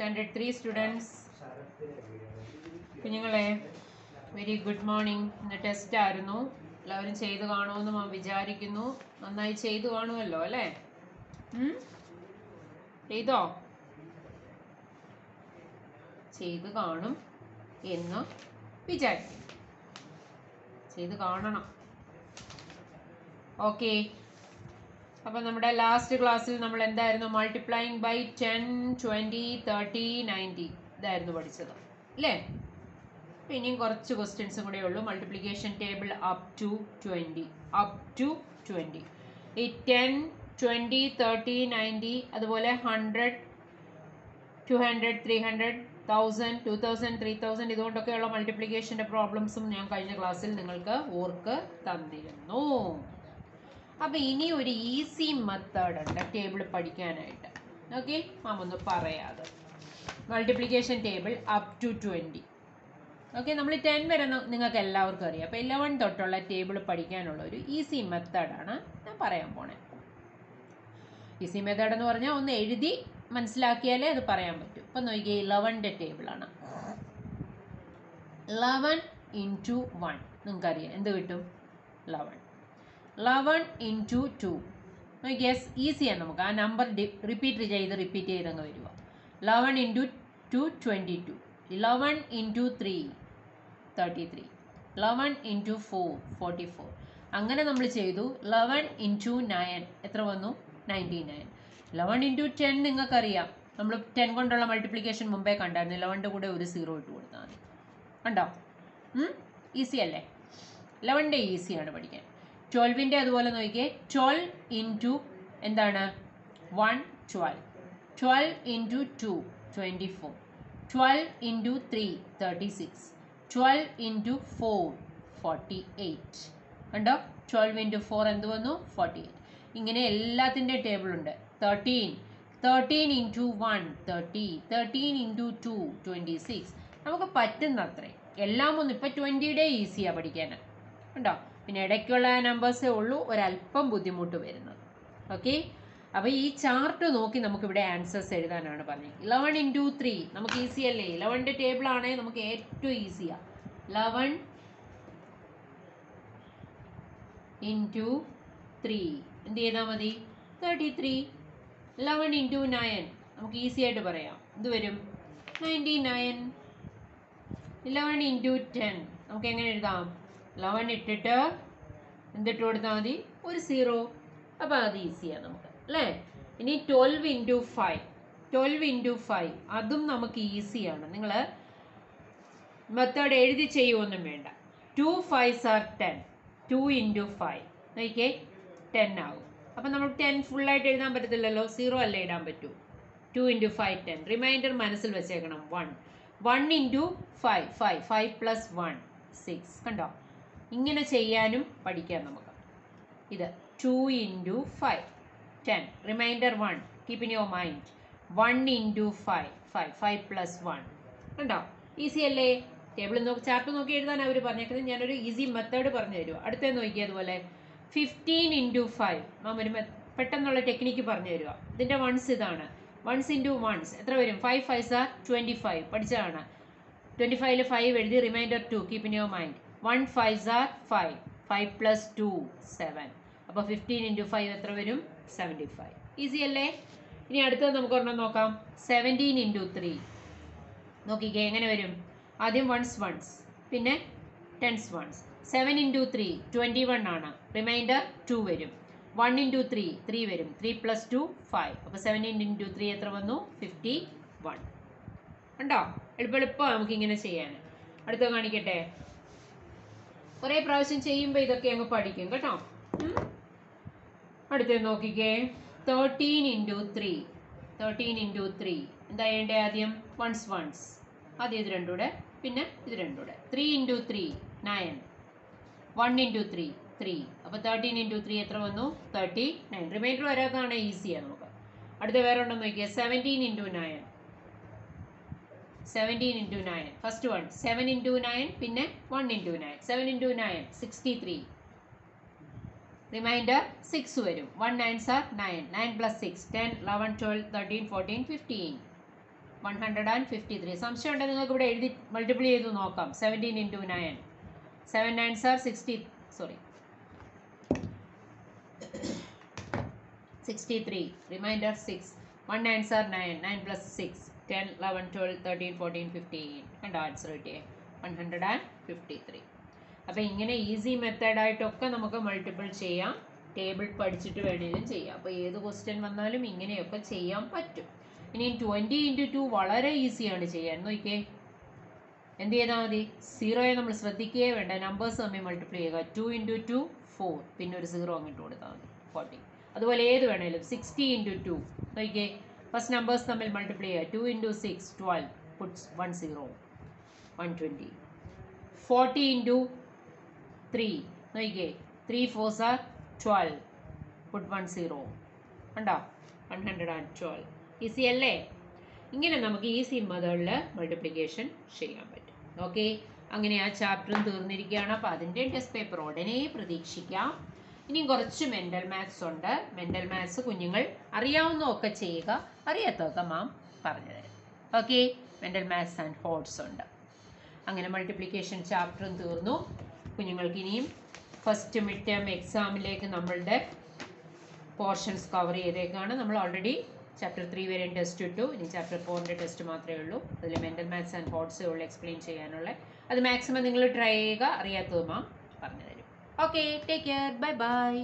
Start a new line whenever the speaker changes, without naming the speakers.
Standard three students കുഞ്ഞുങ്ങളെ very good morning ഇന്ന് test ആയിരുന്നു. എല്ലാവരും ചെയ്തു കാണുമെന്ന് ഞാൻ വിചാരിക്കുന്നു. നന്നായി ചെയ്തു കാണുമല്ലോ അല്ലേ? ചെയ്തോ? ചെയ്തു കാണും എന്ന് വിചാരിക്കും ചെയ്തു കാണണം. ഓക്കെ അപ്പം നമ്മുടെ ലാസ്റ്റ് ക്ലാസ്സിൽ നമ്മൾ എന്തായിരുന്നു? Multiplying by ten twenty thirty ninety ഇതായിരുന്നു പഠിച്ചത്. അല്ലേ ഇനിയും കുറച്ച് ക്വസ്റ്റ്യൻസും കൂടെ ഉള്ളൂ. Multiplication table up to twenty up to twenty ഈ ടെൻ ട്വന്റി തേർട്ടി നയന്റി അതുപോലെ hundred two hundred three hundred thousand two thousand three thousand ഇതുകൊണ്ടൊക്കെയുള്ള മൾട്ടിപ്ലിക്കേഷന്റെ പ്രോബ്ലംസും ഞാൻ കഴിഞ്ഞ ക്ലാസ്സിൽ നിങ്ങൾക്ക് ഓർക്ക് തന്നിരുന്നു. അപ്പോൾ ഇനി ഒരു ഈസി മെത്തേഡ് ഉണ്ട് ടേബിൾ പഠിക്കാനായിട്ട്. ഓക്കെ നമ്മൊന്ന് പറയാതെ. Multiplication table up to twenty okay നമ്മൾ ടെൻ വരെ നിങ്ങൾക്ക് എല്ലാവർക്കും അറിയാം. അപ്പോൾ ഇലവൻ തൊട്ടുള്ള ടേബിൾ പഠിക്കാനുള്ള ഒരു ഈസി മെത്തേഡാണ് ഞാൻ പറയാൻ പോണേ. ഈസി മെത്തേഡ് എന്ന് പറഞ്ഞാൽ ഒന്ന് എഴുതി മനസ്സിലാക്കിയാലേ അത് പറയാൻ പറ്റും. ഇപ്പം നോക്കിയേ ഇലവന്റെ ടേബിളാണ് ഇലവൻ ഇന്റു വൺ നിങ്ങൾക്കറിയാം. എന്ത് കിട്ടും? Eleven eleven into two yes ഈസിയാണ് നമുക്ക്. ആ നമ്പർ റിപ്പീറ്റ് ചെയ്ത് റിപ്പീറ്റ് ചെയ്തങ്ങ് വരിക eleven into two twenty two eleven into three thirty three eleven into four forty four അങ്ങനെ നമ്മൾ ചെയ്തു. ലെവൻ ഇന്റു നയൻ എത്ര വന്നു? Ninety nine eleven into ten നിങ്ങൾക്കറിയാം. നമ്മൾ ടെൻ കൊണ്ടുള്ള മൾട്ടിപ്ലിക്കേഷൻ മുമ്പേ കണ്ടായിരുന്നു. ലെവന്റെ കൂടെ ഒരു സീറോ ഇട്ട് കൊടുത്താൽ മതി. കണ്ടോ? ഈസി അല്ലേ? ലെവന്റെ ഈസിയാണ് പഠിക്കാൻ. ട്വൽവിന്റെ അതുപോലെ നോക്കിയേ ട്വൽവ് ഇന്റു എന്താണ്? One twelve twelve into two twenty four twelve into three thirty six twelve into four forty eight കണ്ടോ? ട്വൽവ് ഇന്റു ഫോർ എന്ത് വന്നു? ഫോർട്ടി എയ്റ്റ് ഇങ്ങനെ എല്ലാത്തിന്റെ ടേബിൾ ഉണ്ട്. Thirteen thirteen into one thirty thirteen into two twenty six നമുക്ക് പറ്റുന്ന അത്രയും എല്ലാം ഒന്നും ഇപ്പം ട്വന്റിയുടെ ഈസിയാണ് പഠിക്കാൻ ഉണ്ടോ പിന്നെ ഇടയ്ക്കുള്ള നമ്പേഴ്സേ ഉള്ളൂ ഒരല്പം ബുദ്ധിമുട്ട് വരുന്നത്. ഓക്കെ അപ്പോൾ ഈ ചാർട്ട് നോക്കി നമുക്കിവിടെ ആൻസേഴ്സ് എഴുതാനാണ് പറഞ്ഞത്. ഇലവൺ ഇന്റു ത്രീ നമുക്ക് ഈസി അല്ലേ? ഇലവന്റെ ടേബിൾ ആണെങ്കിൽ നമുക്ക് ഏറ്റവും ഈസിയാണ് ഇലവൺ ഇന്റു ത്രീ എന്ത് ചെയ്താൽ മതി? Thirty three eleven into nine നമുക്ക് ഈസി ആയിട്ട് പറയാം. ഇത് വരും? Ninety nine eleven into ten നമുക്ക് എങ്ങനെ എഴുതാം? ലെവൻ ഇട്ടിട്ട് എന്തിട്ട് കൊടുത്താൽ മതി? ഒരു സീറോ അപ്പോൾ അത് ഈസിയാണ് നമുക്ക്. അല്ലേ? ഇനി twelve into five twelve into five അതും നമുക്ക് ഈസിയാണ് നിങ്ങൾ മെത്തേഡ് എഴുതി ചെയ്യുമൊന്നും വേണ്ട. Two fives are ten two into five നോക്കിയേ ടെൻ ആകും അപ്പം നമ്മൾ ടെൻ ഫുള്ളായിട്ട് എഴുതാൻ പറ്റത്തില്ലല്ലോ? സീറോ അല്ലേ ഇടാൻ പറ്റൂ. Two into five ten reminder മനസ്സിൽ വെച്ചേക്കണം. One one into five five five plus one six കണ്ടോ? ഇങ്ങനെ ചെയ്യാനും പഠിക്കാം നമുക്ക്. ഇത് two into five ten reminder one keep in your mind one into five five five plus one കണ്ടോ? Easy അല്ലേ? ടേബിൾ നോക്കി ചാർട്ട് നോക്കി എഴുതാൻ അവർ പറഞ്ഞേക്കുന്നത്. ഞാനൊരു ഈസി മെത്തേഡ് പറഞ്ഞു തരുമോ അടുത്ത നോക്കിയതുപോലെ ഫിഫ്റ്റീൻ ഇന്റു ഫൈവ് മാം ഒരു പെട്ടെന്നുള്ള ടെക്നിക്ക് പറഞ്ഞു തരുക ഇതിന്റെ വൺസ് ഇതാണ്. വൺസ് ഇന്റു വൺസ് എത്ര വരും? Five five sir twenty five പഠിച്ചതാണ്. ട്വന്റി ഫൈവിൽ ഫൈവ് എഴുതി reminder to keep in your mind one five sir five five plus two seven അപ്പോൾ ഫിഫ്റ്റീൻ ഇന്റു ഫൈവ് എത്ര വരും? സെവന്റി ഫൈവ് ഈസി അല്ലേ? ഇനി അടുത്തത് നമുക്ക് ഒരെണ്ണം നോക്കാം. സെവന്റീൻ ഇന്റു ത്രീ നോക്കിക്കേ എങ്ങനെ വരും? ആദ്യം വൺസ് വൺസ് പിന്നെ tens ones seven into three twenty one ആണ്. റിമൈൻഡർ ടു വരും. വൺ ഇന്റു ത്രീ ത്രീ വരും. ത്രീ പ്ലസ് ടു ഫൈവ് അപ്പോൾ സെവന്റീൻ ഇന്റു ത്രീ എത്ര വന്നു? ഫിഫ്റ്റി വൺ ഉണ്ടോ എളുപ്പം എളുപ്പം നമുക്ക് ഇങ്ങനെ ചെയ്യാൻ. അടുത്ത കാണിക്കട്ടെ? കുറേ പ്രാവശ്യം ചെയ്യുമ്പോൾ ഇതൊക്കെ അങ്ങ് പഠിക്കും കേട്ടോ? അടുത്ത നോക്കിക്കേ. Thirteen into three thirteen into three എന്താ ചെയ്യേണ്ടത് ആദ്യം? വൺസ് വൺസ് ആദ്യം ഇത് രണ്ടുകൂടെ പിന്നെ ഇത് രണ്ടുകൂടെ. Three into three nine one into three three അപ്പോൾ തേർട്ടീൻ ഇന്റു ത്രീ എത്ര വന്നു? തേർട്ടി നയൻ റിമൈൻഡർ വരാത്തതാണ് ഈസിയാണ് നമുക്ക്. അടുത്ത വേറെ ഉണ്ടെന്ന് നോക്കിയാൽ seventeen into nine seventeen into nine first one seven into nine പിന്നെ one into nine seven into nine sixty three reminder six വരും. One nine sir nine nine plus six ten eleven twelve thirteen fourteen fifteen one hundred and fifty three സംശയം ഉണ്ടെങ്കിൽ നിങ്ങൾക്ക് ഇവിടെ എഴുതി multiply ചെയ്ത് നോക്കാം. Seventeen into nine seven nine sir sixty sorry sixty three reminder six one nine sir nine nine plus six ten eleven twelve thirteen fourteen fifteen കണ്ടോ? Answer കിട്ടിയേ. One hundred and fifty three അപ്പോൾ ഇങ്ങനെ easy മെത്തേഡായിട്ടൊക്കെ നമുക്ക് multiple ചെയ്യാം. Table പഠിച്ചിട്ട് വേണമെങ്കിലും ചെയ്യാം. അപ്പോൾ ഏത് ക്വസ്റ്റ്യൻ വന്നാലും ഇങ്ങനെയൊക്കെ ചെയ്യാൻ പറ്റും. ഇനി ട്വന്റി ഇന്റു ടു വളരെ ഈസിയാണ് ചെയ്യാൻ. നോക്കിയേ. എന്ത് ചെയ്താൽ മതി? സീറോയെ നമ്മൾ ശ്രദ്ധിക്കുകയേ വേണ്ട. നമ്പേഴ്സ് തമ്മിൽ മൾട്ടിപ്ലൈ ചെയ്യുക. ടു ഇന്റു ടു ഫോർ പിന്നെ ഒരു സീറോ അങ്ങോട്ട് കൊടുത്താൽ മതി. ഫോർട്ടി അതുപോലെ ഏത് വേണേലും. സിക്സ്റ്റി ഇന്റു ടു നോക്കിയേ. ഫസ്റ്റ് നമ്പേഴ്സ് തമ്മിൽ മൾട്ടിപ്ലൈ ചെയ്യുക. Two into six twelve puts one zero one twenty forty into three നോക്കിക്കേ. Three fours are twelve put one zero ഉണ്ടോ one hundred and twelve easy അല്ലേ? ഇങ്ങനെ നമുക്ക് ഈസി മെത്തേഡിൽ multiplication ചെയ്യാൻ പറ്റും. ഓക്കെ അങ്ങനെ ആ ചാപ്റ്ററും തീർന്നിരിക്കുകയാണ്. അപ്പോൾ അതിന്റെ ടെസ്റ്റ് പേപ്പർ ഉടനെ പ്രതീക്ഷിക്കാം. ഇനിയും കുറച്ച് മെന്റൽ മാത്സ് ഉണ്ട്. മെന്റൽ മാത്സ് കുഞ്ഞുങ്ങൾ അറിയാവുന്നതൊക്കെ ചെയ്യുക. അറിയാത്തതൊക്കെ മാം പറഞ്ഞു തരും. Okay mental maths and HOTS ഉണ്ട്. അങ്ങനെ മൾട്ടിപ്ലിക്കേഷൻ ചാപ്റ്ററും തീർന്നു. കുഞ്ഞുങ്ങൾക്ക് ഇനിയും ഫസ്റ്റ് മിഡ് ടേം എക്സാമിലേക്ക് നമ്മളുടെ പോർഷൻസ് കവർ ചെയ്തേക്കാണ്. നമ്മൾ ഓൾറെഡി ചാപ്റ്റർ ത്രീ വരെയും ടെസ്റ്റ് ഇട്ടു. ഇനി ചാപ്റ്റർ ഫോറിന്റെ ടെസ്റ്റ് മാത്രമേ ഉള്ളൂ. അതിൽ മെന്റൽ മാത്സ് ആൻഡ് ഹോട്ട്സേ ഉള്ളൂ എക്സ്പ്ലെയിൻ ചെയ്യാനുള്ള. അത് മാക്സിമം നിങ്ങൾ ട്രൈ ചെയ്യുക. അറിയാത്തത് മാം പറഞ്ഞു തരും okay take care bye bye